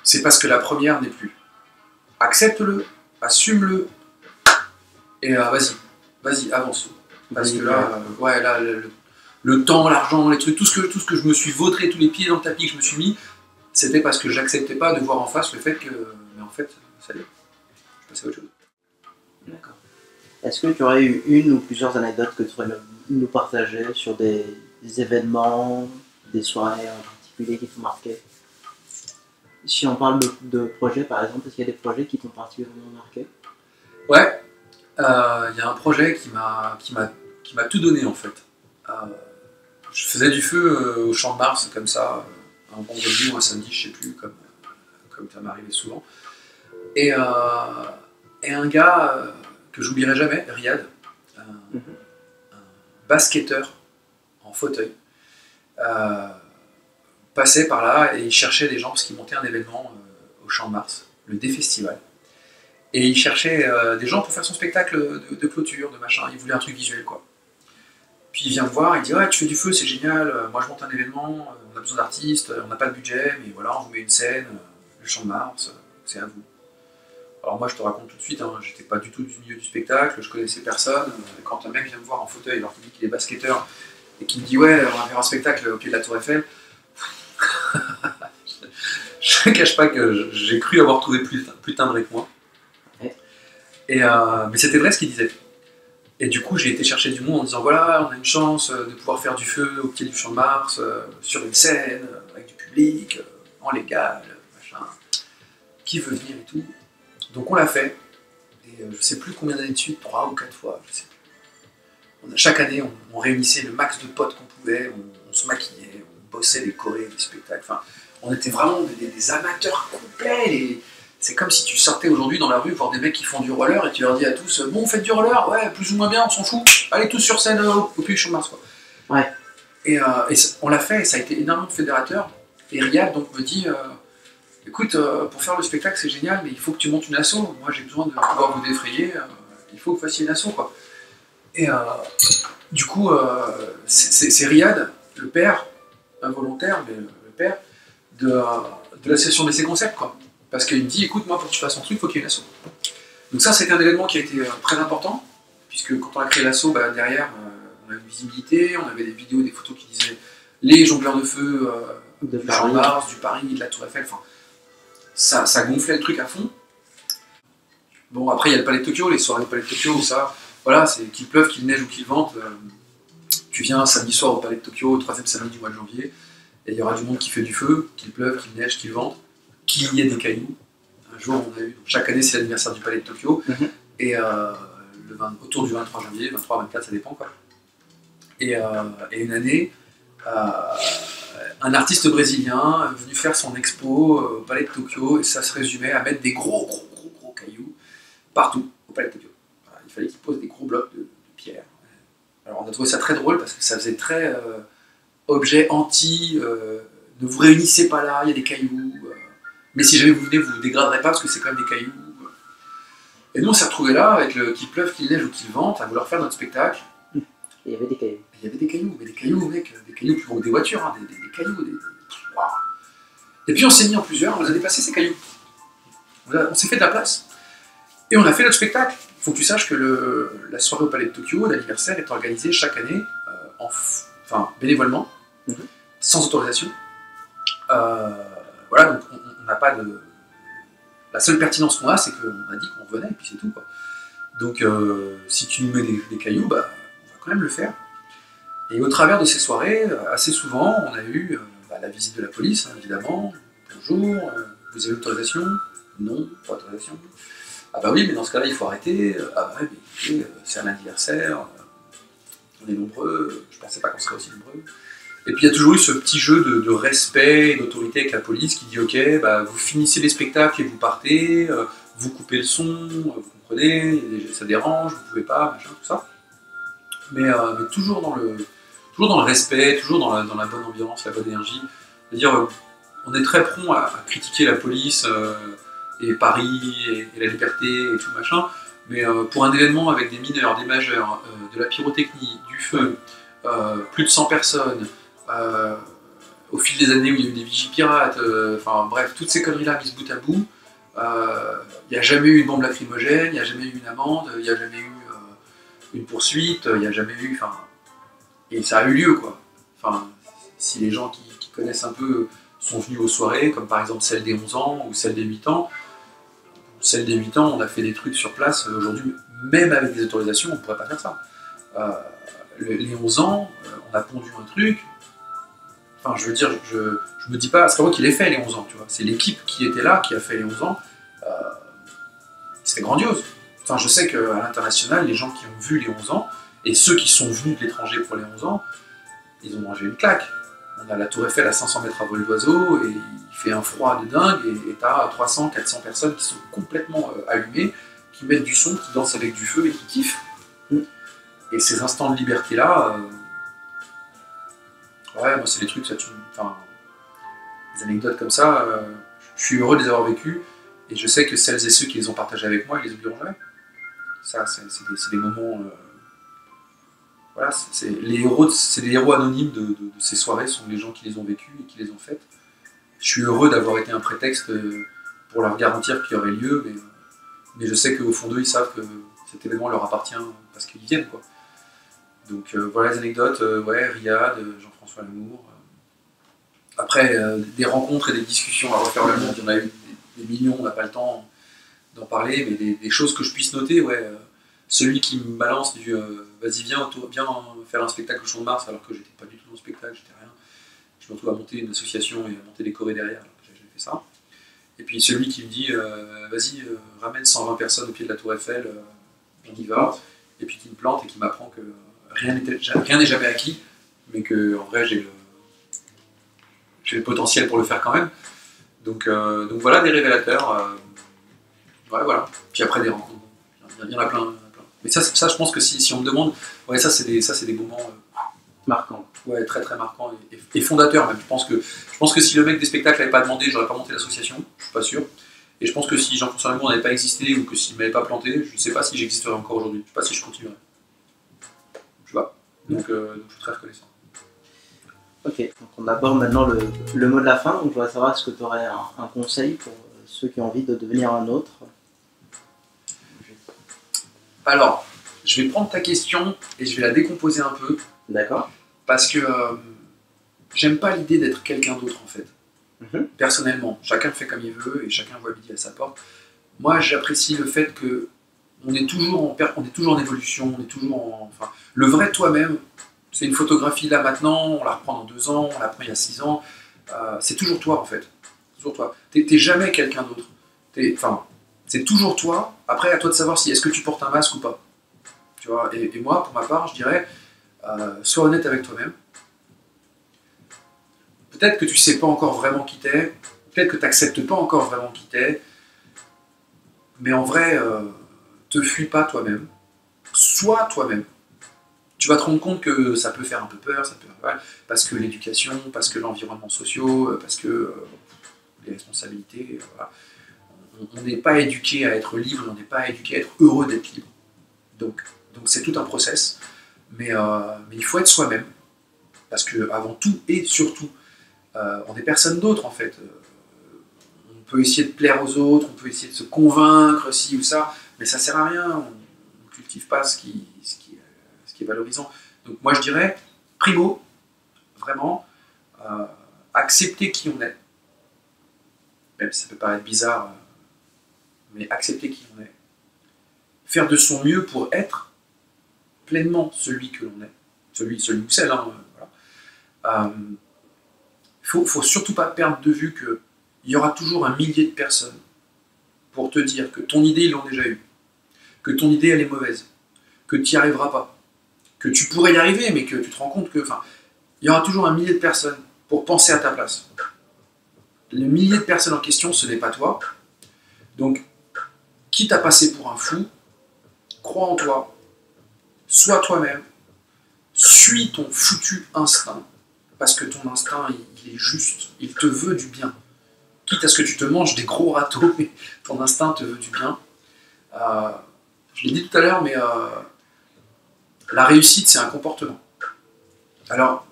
c'est parce que la première n'est plus. Accepte-le, assume-le, et euh, vas-y, vas-y, avance. Parce que là, euh, ouais, là, le, le- le temps, l'argent, les trucs, tout ce, que, tout ce que je me suis vautré, tous les pieds dans le tapis que je me suis mis, c'était parce que j'acceptais pas de voir en face le fait que, mais en fait, ça y est, je passais à autre chose. D'accord. Est-ce que tu aurais eu une ou plusieurs anecdotes que tu pourrais nous- partager sur des, événements, des soirées en particulier qui t'ont marqué? Si on parle de, projets par exemple, est-ce qu'il y a des projets qui t'ont particulièrement marqué? Ouais, euh, il y a un projet qui m'a qui m'a tout donné en fait. Euh, je faisais du feu euh, au champ de Mars comme ça, un vendredi ou un samedi, je sais plus, comme comme ça m'arrivait souvent. Et, et un gars que j'oublierai jamais, Riyad, un, basketteur en fauteuil, euh, passait par là et il cherchait des gens parce qu'il montait un événement euh, au champ de Mars, le D-Festival. Et il cherchait euh, des gens pour faire son spectacle de, de clôture, de machin. Il voulait un truc visuel, quoi. Puis il vient me voir, il dit Ouais, tu fais du feu, c'est génial. Moi, je monte un événement, on a besoin d'artistes, on n'a pas de budget, mais voilà, on vous met une scène, le champ de Mars, c'est à vous. Alors, moi, je te raconte tout de suite, hein, j'étais pas du tout du milieu du spectacle, je connaissais personne. Quand un mec vient me voir en fauteuil alors qu'il dit qu'il est basketteur et qu'il me dit Ouais, on va faire un spectacle au pied de la Tour Eiffel, [LAUGHS] je ne cache pas que j'ai cru avoir trouvé plus, plus timbré que moi. Et, euh, mais c'était vrai ce qu'il disait. Et du coup, j'ai été chercher du monde en disant voilà, on a une chance euh, de pouvoir faire du feu au pied du champ de Mars, euh, sur une scène, avec du public, euh, en légal, machin. Qui veut venir et tout. Donc on l'a fait. Et euh, je sais plus combien d'années de suite, trois ou quatre fois, je sais plus. On a- chaque année, on, on réunissait le max de potes qu'on pouvait, on, on se maquillait, on bossait les chorés, les spectacles. Enfin, on était vraiment des, des amateurs complets. et C'est comme si tu sortais aujourd'hui dans la rue voir des mecs qui font du roller et tu leur dis à tous Bon, vous faites du roller Ouais, plus ou moins bien, on s'en fout. Allez tous sur scène euh, au au Puy Mars. Quoi. Ouais. Et, euh, on l'a fait et ça a été énormément de fédérateurs. Et Riyad donc, me dit euh, Écoute, euh, pour faire le spectacle, c'est génial, mais il faut que tu montes une asso. Moi, j'ai besoin de pouvoir vous défrayer. euh, il faut que vous fassiez une asso. Quoi. Et euh, du coup, c'est- Riyad, le père, involontaire, mais le père, de, de l'association BC Concept. Quoi. Parce qu'il me dit écoute, moi, pour que tu fasses ton truc, il faut qu'il y ait une asso. Donc, ça, c'était un événement qui a été très important, puisque quand on a créé l'asso, bah, derrière, on a une visibilité, on avait des vidéos, des photos qui disaient les jongleurs de feu de Paris. Mars, du Paris, de la Tour Eiffel, enfin, ça, ça gonflait le truc à fond. Bon, après, il y a le Palais de Tokyo, les soirées du Palais de Tokyo, où ça, voilà, c'est qu'il pleuve, qu'il neige ou qu'il vente. euh, tu viens samedi soir au Palais de Tokyo, troisième samedi du mois de janvier, Et il y aura du monde qui fait du feu, qu'il pleuve, qu'il neige, qu'il vente, qu'il y ait des cailloux. Un jour, on a eu, donc chaque année, c'est l'anniversaire du palais de Tokyo. Mhm. Et euh, le 20 autour du 23 janvier, 23, 24, ça dépend quoi. Et, euh, et une année, un artiste brésilien est venu faire son expo euh, au palais de Tokyo et ça se résumait à mettre des gros, gros, gros, gros cailloux partout au palais de Tokyo. Il fallait qu'il pose des gros blocs de, pierre. Alors on a trouvé ça très drôle parce que ça faisait très euh, objet anti, euh, ne vous réunissez pas là, il y a des cailloux. euh, mais si jamais vous venez, vous vous dégraderez pas parce que c'est quand même des cailloux. Et nous on s'est retrouvés là avec le qu'il pleuve, qu'il neige ou qu'il vente à vouloir faire notre spectacle. Il y avait des cailloux. Il y avait des cailloux, mais des cailloux, mec, des cailloux plus gros que des voitures, hein, des, des- des cailloux. Des. Et puis on s'est mis en plusieurs, on les a dépassés ces cailloux. On, s'est fait de la place. Et on a fait notre spectacle. Il faut que tu saches que le- la soirée au Palais de Tokyo, l'anniversaire, est organisée chaque année, euh, en enfin, bénévolement, Mhm. sans autorisation. Euh, voilà, donc on- n'a pas de. La seule pertinence qu'on a, c'est qu'on a dit qu'on venait, et puis c'est tout. Quoi. Donc euh, si tu nous mets des, des cailloux, bah, on va quand même le faire. Et au travers de ces soirées, euh, assez souvent, on a eu euh, bah, la visite de la police, hein, évidemment. Bonjour, euh, vous avez l'autorisation Non, pas d'autorisation. Ah bah oui, mais dans ce cas-là, il faut arrêter. Ah bah euh, c'est un anniversaire, on est nombreux, je pensais pas qu'on serait aussi nombreux. Et puis il y a toujours eu ce petit jeu de, respect et d'autorité avec la police qui dit ok, bah, vous finissez les spectacles et vous partez, vous coupez le son, vous comprenez, ça dérange, vous pouvez pas, machin, tout ça. Mais, euh, toujours, dans le, respect, toujours dans la, bonne ambiance, la bonne énergie. C'est-à-dire, euh, on est très prompt à, critiquer la police euh, et Paris et, la liberté et tout machin, mais pour un événement avec des mineurs, des majeurs, de la pyrotechnie, du feu, plus de 100 personnes, au fil des années où il y a eu des vigies pirates, enfin bref, toutes ces conneries-là mises bout à bout, il n'y a jamais eu une bombe lacrymogène, il n'y a jamais eu une amende, il n'y a jamais eu une poursuite, il n'y a jamais eu. Enfin, et ça a eu lieu quoi. Enfin, si les gens qui, connaissent un peu sont venus aux soirées, comme par exemple celle des 11 ans ou celle des 8 ans, celle des 8 ans, on a fait des trucs sur place. Aujourd'hui, même avec des autorisations, on ne pourrait pas faire ça. Euh, le- les 11 ans, euh, on a pondu un truc. Enfin, je veux dire, je, je me dis pas, c'est pas moi qui l'ai fait les 11 ans, tu vois. C'est l'équipe qui était là, qui a fait les 11 ans. Euh, C'était grandiose. Enfin, je sais qu'à l'international, les gens qui ont vu les 11 ans, et ceux qui sont venus de l'étranger pour les 11 ans, ils ont mangé une claque. On a la Tour Eiffel à 500 mètres à vol d'oiseau, et il fait un froid de dingue, et t'as 300, 400 personnes qui sont complètement euh, allumées, qui mettent du son, qui dansent avec du feu et qui kiffent. Et ces instants de liberté-là, euh, ouais, moi c'est des trucs, ça, tu, enfin, des anecdotes comme ça, euh, je suis heureux de les avoir vécues, et je sais que celles et ceux qui les ont partagées avec moi, ils les oublieront jamais. Ça, c'est des, moments. euh, voilà, c'est les héros, c'est des héros anonymes de, ces soirées, sont les gens qui les ont vécues et qui les ont faites. Je suis heureux d'avoir été un prétexte euh, pour leur garantir qu'il y aurait lieu, mais, je sais qu'au fond d'eux, ils savent que cet événement leur appartient parce qu'ils viennent. Donc euh, voilà les anecdotes, ouais, Riyad, Jean-François Lamour. Après, des rencontres et des discussions à refaire le monde, il y en a eu des millions, on n'a pas le temps d'en parler, mais des, choses que je puisse noter, ouais. euh, celui qui me balance du euh, vas-y, viens, viens faire un spectacle au Champ de Mars alors que j'étais pas du tout dans le spectacle, j'étais rien. Je me retrouve à monter une association et à monter des chorés derrière alors que j'ai fait ça. Et puis celui qui me dit euh, vas-y, ramène 120 personnes au pied de la Tour Eiffel, on y va. Et puis qui me plante et qui m'apprend que rien n'est jamais acquis, mais que en vrai j'ai le, j'ai le potentiel pour le faire quand même. Donc, donc voilà des révélateurs. Ouais, voilà. Puis après des rencontres. Il y en a plein. en a plein. Mais ça, ça, je pense que si, si on me demande, ouais, ça c'est des, ça, c'est des moments euh, Marquant. ouais, très très marquants et, et- et fondateurs même. Je pense, que, je pense que si le mec des spectacles n'avait pas demandé, j'aurais pas monté l'association, je suis pas sûr. Et je pense que si Jean-François Lamour n'avait pas existé ou que s'il m'avait pas planté, je ne sais pas si j'existerais encore aujourd'hui. Je sais pas si je continuerais. Je sais pas. Donc, euh, donc je suis très reconnaissant. Ok, donc on aborde maintenant le, le mot de la fin. Donc je voudrais savoir est-ce que tu aurais un, un conseil pour euh, ceux qui ont envie de devenir un autre? Alors, je vais prendre ta question et je vais la décomposer un peu. D'accord parce que euh, j'aime pas l'idée d'être quelqu'un d'autre en fait. Mhm. Personnellement, chacun fait comme il veut et chacun voit midi à sa porte. Moi, j'apprécie le fait que on est toujours en on est toujours en évolution, on est toujours en enfin le vrai toi-même, C'est une photographie là maintenant, on la reprend dans deux ans, on la prend il y a six ans. Euh, c'est toujours toi en fait. Toujours toi. T'es t'es jamais quelqu'un d'autre. T'es- Enfin, c'est toujours toi. Après, à toi de savoir si est-ce que tu portes un masque ou pas. Et, moi, pour ma part, je dirais, euh, sois honnête avec toi-même. Peut-être que tu sais pas encore vraiment qui t'es. Peut-être que tu n'acceptes pas encore vraiment qui t'es. Mais en vrai, euh, te fuis pas toi-même. Sois toi-même. Tu vas te rendre compte que ça peut faire un peu peur, ça peut, parce que l'éducation, parce que l'environnement social, parce que euh, les responsabilités. On- n'est pas éduqué à être libre, on n'est pas éduqué à être heureux d'être libre. Donc, c'est tout un process, mais, euh, mais il faut être soi-même, parce que avant tout et surtout, euh, on est personne d'autre en fait. Euh, on peut essayer de plaire aux autres, on peut essayer de se convaincre ci ou ça, mais ça sert à rien. On ne cultive pas ce qui, est valorisant. Donc moi je dirais, primo, vraiment, accepter qui on est. Même si ça peut paraître bizarre, mais accepter qui on est. Faire de son mieux pour être pleinement celui que l'on est. Celui, celui ou celle. Hein, voilà. Euh, il faut, faut surtout pas perdre de vue qu'il y aura toujours un millier de personnes pour te dire que ton idée, ils l'ont déjà eue, que ton idée, elle est mauvaise, que tu n'y arriveras pas, que tu pourrais y arriver, mais que tu te rends compte que. Il y aura toujours un millier de personnes pour penser à ta place. Le millier de personnes en question, ce n'est pas toi. Donc, quitte à passer pour un fou, crois en toi, sois toi-même, suis ton foutu instinct parce que ton instinct, il, est juste, il te veut du bien. Quitte à ce que tu te manges des gros râteaux, mais ton instinct te veut du bien. Euh, je l'ai dit tout à l'heure, mais euh, la réussite, c'est un comportement. Alors,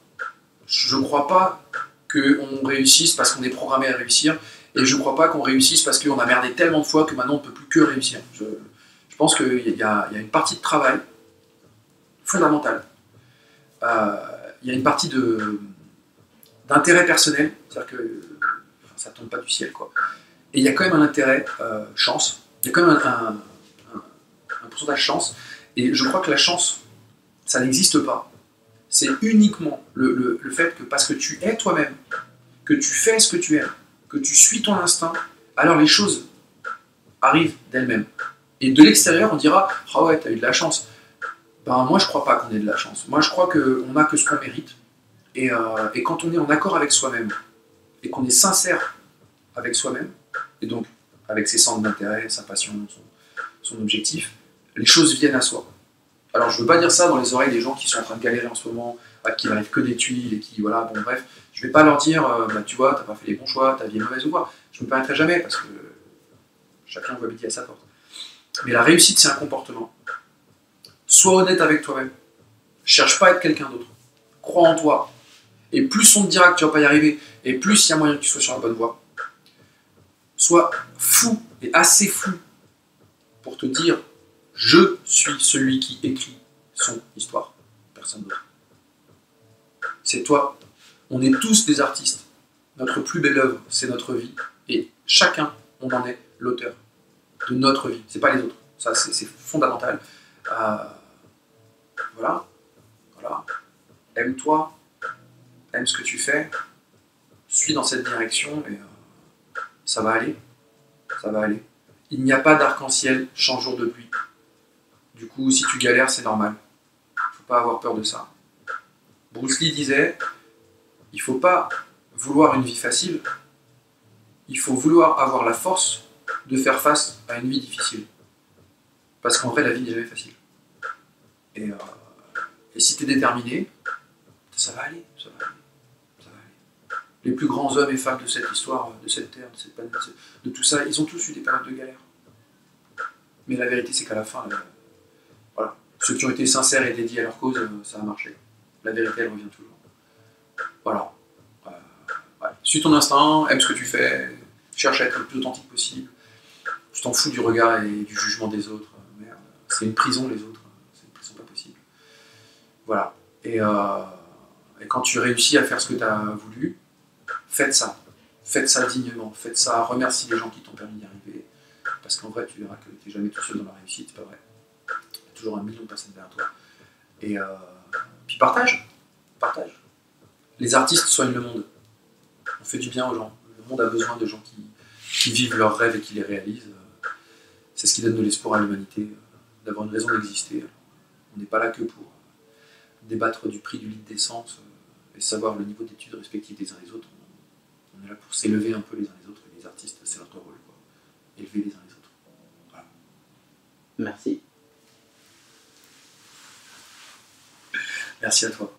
je ne crois pas qu'on réussisse parce qu'on est programmé à réussir, et je ne crois pas qu'on réussisse parce qu'on a merdé tellement de fois que maintenant on ne peut plus que réussir. Je, pense qu'il y, a une partie de travail fondamentale. Euh, il y a une partie d'intérêt personnel, c'est-à-dire que ça tombe pas du ciel, quoi. Et il y a quand même un intérêt euh, chance, il y a quand même un, un- un- pourcentage chance, et je crois que la chance, ça n'existe pas. C'est uniquement le fait que parce que tu es toi-même, que tu fais ce que tu aimes, que tu suis ton instinct, alors les choses arrivent d'elles-mêmes. Et de l'extérieur, on dira Ah ouais, t'as eu de la chance. Ben, moi, je crois pas qu'on ait de la chance. Moi, je crois qu'on a que ce qu'on mérite. Et, euh, et quand on est en accord avec soi-même, et qu'on est sincère avec soi-même, et donc avec ses centres d'intérêt, sa passion, son, objectif, les choses viennent à soi. Alors je veux pas dire ça dans les oreilles des gens qui sont en train de galérer en ce moment, à qui n'arrive que des tuiles, et qui, voilà, bon bref, je vais pas leur dire, euh, bah, tu vois, t'as pas fait les bons choix, ta vie est mauvaise ou quoi. Je me permettrai jamais, parce que chacun voit midi à sa porte. Mais la réussite, c'est un comportement. Sois honnête avec toi-même. Cherche pas à être quelqu'un d'autre. Crois en toi. Et plus on te dira que tu vas pas y arriver, et plus il y a moyen que tu sois sur la bonne voie. Sois fou et assez fou pour te dire je suis celui qui écrit son histoire, personne d'autre. C'est toi. On est tous des artistes. Notre plus belle œuvre, c'est notre vie. Et chacun, on en est l'auteur de notre vie. C'est pas les autres. Ça, c'est fondamental. Euh, voilà. Voilà. Aime-toi. Aime ce que tu fais. Suis dans cette direction et euh, ça va aller. Ça va aller. Il n'y a pas d'arc-en-ciel sans jour de pluie. Du coup, si tu galères, c'est normal. Faut pas avoir peur de ça. Bruce Lee disait il faut pas vouloir une vie facile, il faut vouloir avoir la force de faire face à une vie difficile. Parce qu'en vrai, la vie n'est jamais facile. Et, euh, si tu es déterminé, ça va aller. Les plus grands hommes et femmes de cette histoire, de cette terre, de tout ça, ils ont tous eu des périodes de galère. Mais la vérité, c'est qu'à la fin, euh, ceux qui ont été sincères et dédiés à leur cause, euh, ça a marché. La vérité, elle revient toujours. Voilà. Euh. Suis ton instinct, aime ce que tu fais, cherche à être le plus authentique possible. Tu t'en fous du regard et du jugement des autres. Euh, Merde, c'est une prison les autres. C'est une prison pas possible. Voilà. Et, euh, et quand tu réussis à faire ce que tu as voulu, faites ça. Faites ça dignement. Faites ça. Remercie les gens qui t'ont permis d'y arriver. Parce qu'en vrai, tu verras que tu n'es jamais tout seul dans la réussite. C'est pas vrai. Il y a toujours un million de personnes derrière toi. Et euh, puis partage. Partage. Les artistes soignent le monde. On fait du bien aux gens. Le monde a besoin de gens qui, qui vivent leurs rêves et qui les réalisent. C'est ce qui donne de l'espoir à l'humanité, euh, d'avoir une raison d'exister. On n'est pas là que pour débattre du prix du litre d'essence euh, et savoir le niveau d'études respectifs des uns et des autres. On- est là pour s'élever un peu les uns les autres. Et les artistes, c'est notre rôle. Quoi. Élever les uns les autres. Merci. Merci à toi.